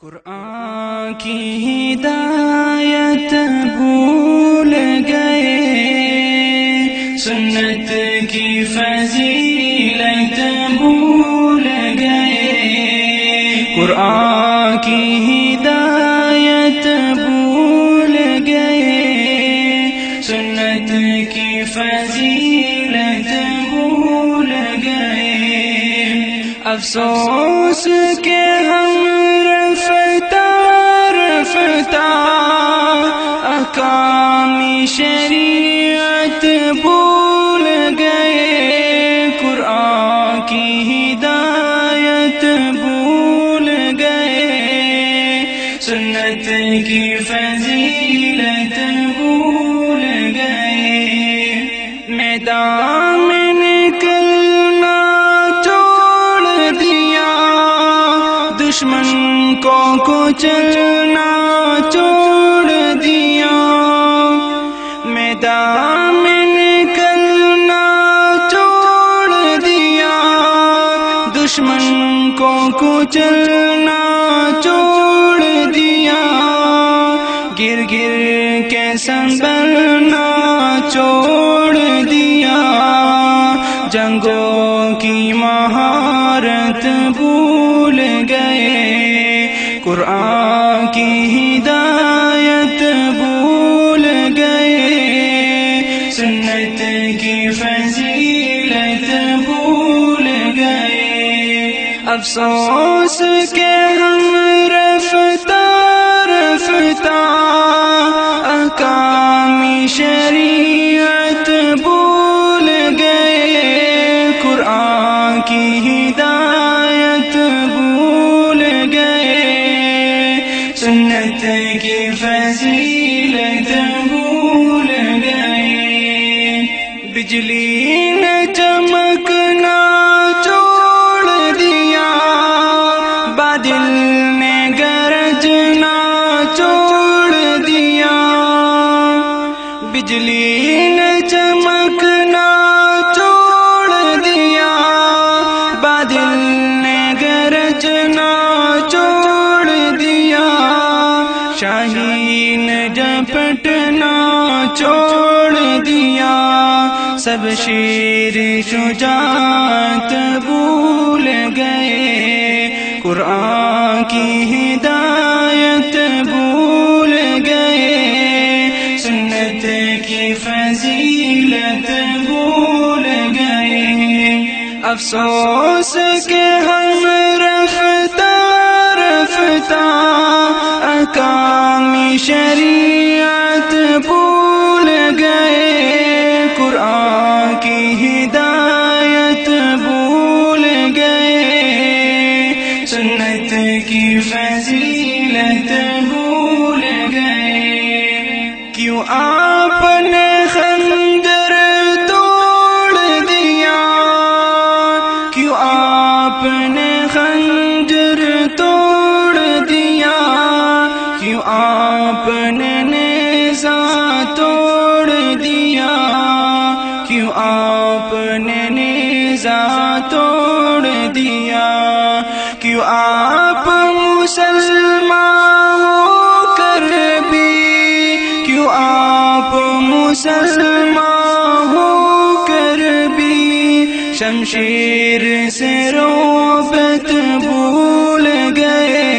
قرآن کی ہدایت بھول گئے۔ سنت کی فضیلت بھول گئے۔ قرآن کی افسوس کے ہم رفتہ رفتہ اکامی شریعت بھول گئے قرآن کی ہدایت بھول گئے سنت کی فضیلت کچلنا چھوڑ دیا۔ میدان میں نکلنا چھوڑ دیا۔ دشمن کو کچلنا چھوڑ دیا۔ گر گر کے سنبھلنا چھوڑ سنت کی فضیلت بھول گئے۔ افسوس کے ہم رفتہ رفتہ اکامی شریعت بھول گئے۔ قرآن کی ہدایت بھول گئے۔ سنت کی فضیلت بھول بجلی نے چمکنا چھوڑ دیا۔ بادل نے گرجنا چھوڑ دیا۔ بجلی نے چمکنا چھوڑ دیا۔ بادل نے گرجنا چھوڑ دیا۔ شاہین جپٹنا چھوڑ دیا۔ سب شیر شجاعت بھول گئے، قرآن کی ہدایت بھول گئے، سنت کی فضیلت بھول گئے۔ افسوس کے ہم کیوں آپ نے خنجر توڑ دیا؟ کیوں آپ نے نیزا توڑ دیا؟ کیوں آپ نے نیزا توڑ دیا؟ کیوں آپ مسلمان ہو شمشیر سے روبت بھول گئے۔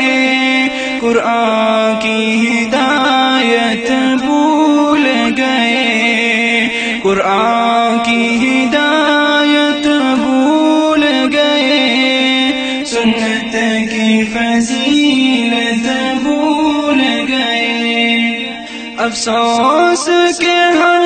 قرآن کی ہدایت بھول گئے۔ قرآن کی ہدایت بھول گئے۔ سنت کی فضیلت بھول گئے۔ افسوس کے ہم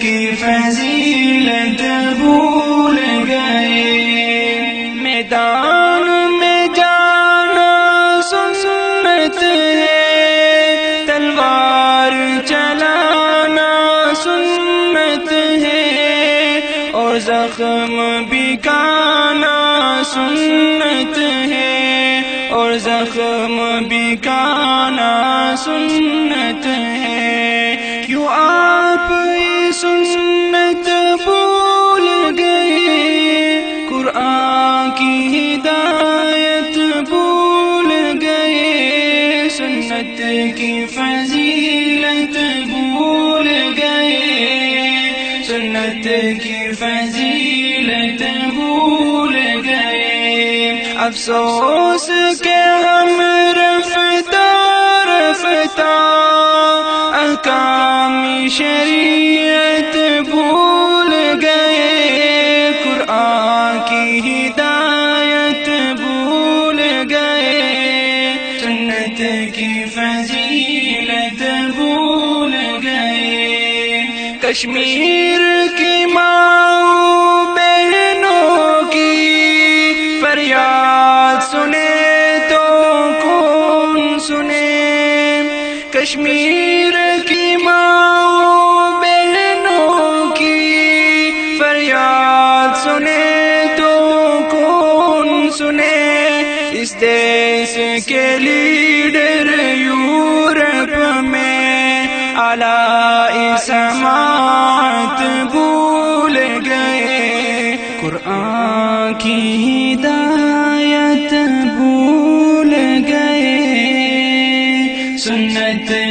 کی فضیلت بھول گئے۔ میدان میں جانا سنت ہے۔ تلوار چلانا سنت ہے۔ اور زخم بکانا سنت ہے۔ اور زخم بکانا سنت ہے۔ کیوں آپ سنت بھول گئے قرآن کی ہدایت بھول گئے سنت کی فضیلت بھول گئے سنت کی فضیلت بھول گئے افسوس کے ہم رفتا رفتا احکام شریعت بھول گئے، قرآن کی ہدایت بھول گئے۔ سنت کی فضیلت بھول گئے۔ کشمیر کی ماں کشمیر کی ماں بہنوں کی فریاد سنے تو کون سنے۔ اس دیش کے لیڈر یورپ میں اعلی سماعت بھول گئے۔ قرآن کی ہدایت